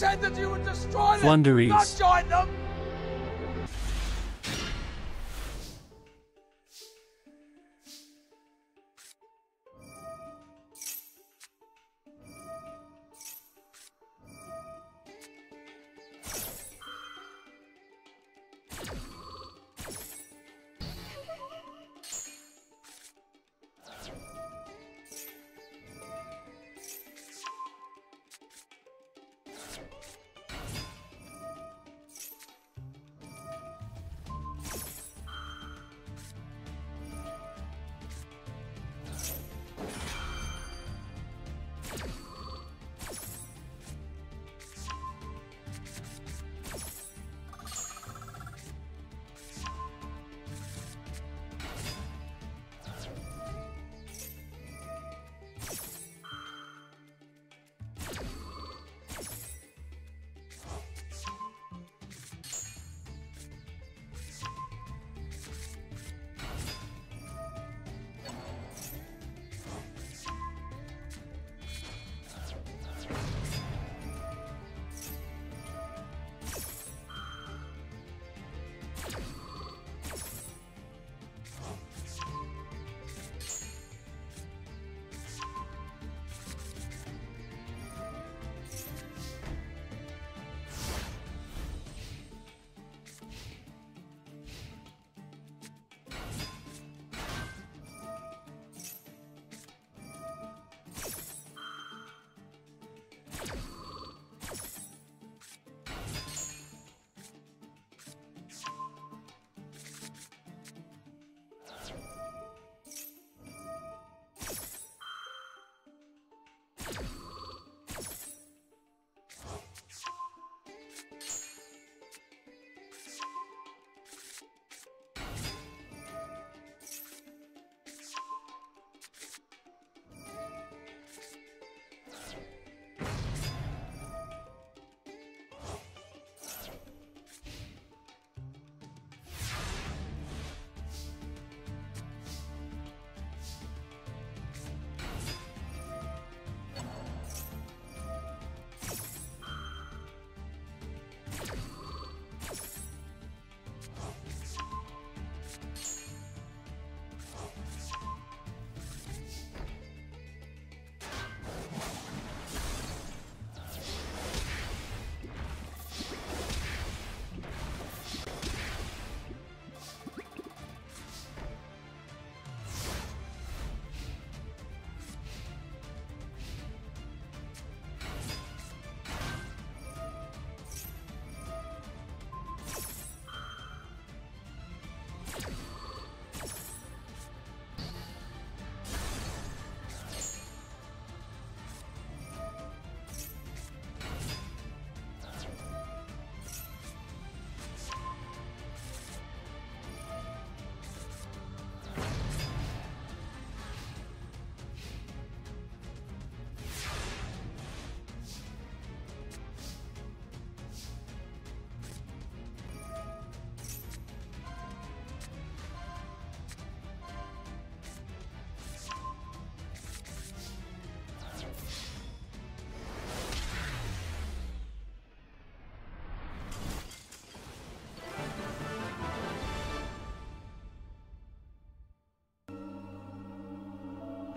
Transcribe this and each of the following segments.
said that you would destroy them, Floowandereeze. not join them! you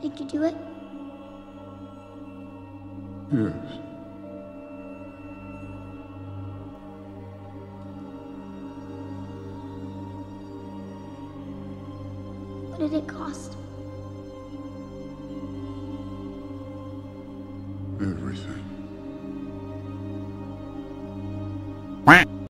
Did you do it? Yes. What did it cost? Everything.